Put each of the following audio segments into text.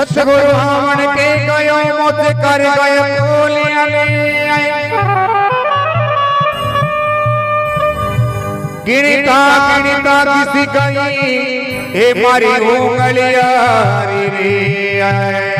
सतगुरु हवन के गयो मोत कर गयो गिणता गिणता किसी गई हे मारी उंगलिया रे।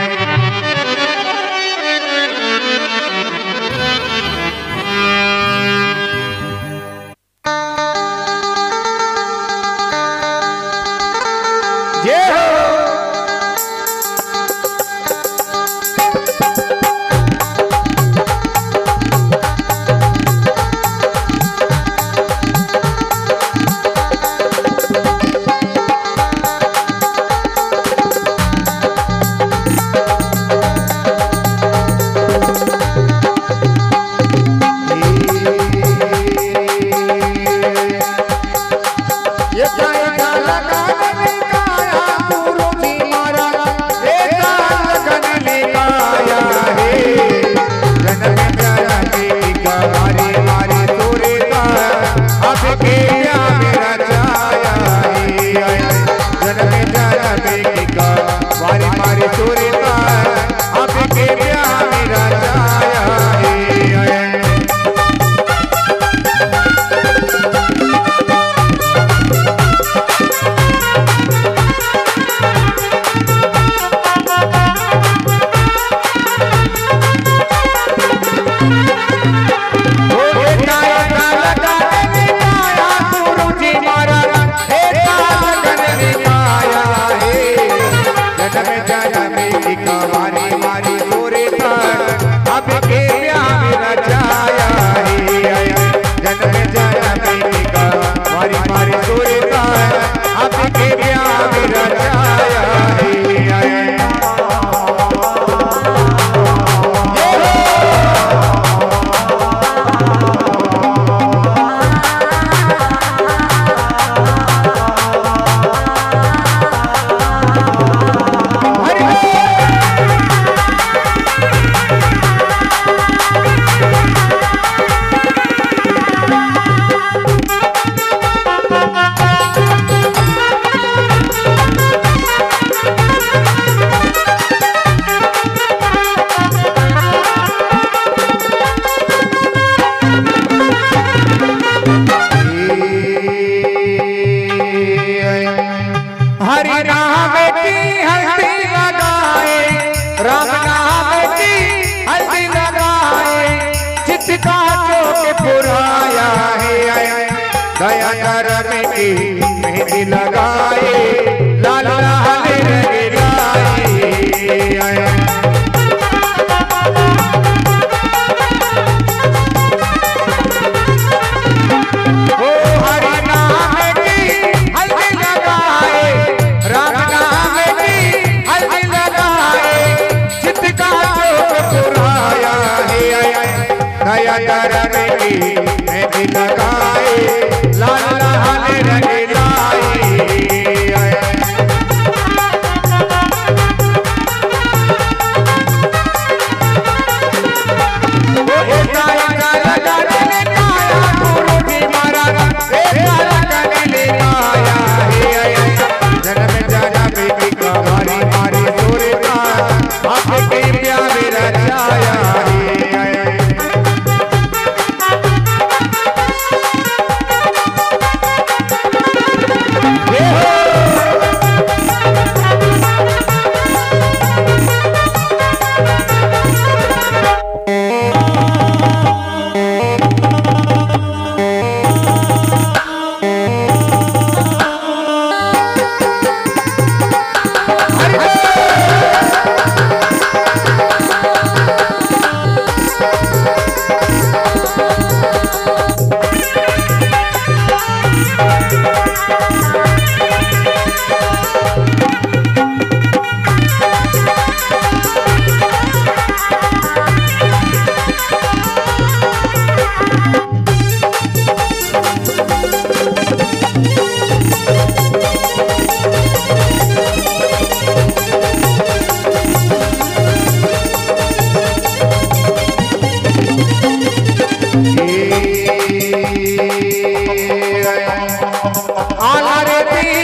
लगाया घर की मेहंदी लगा हमारे पी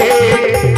रे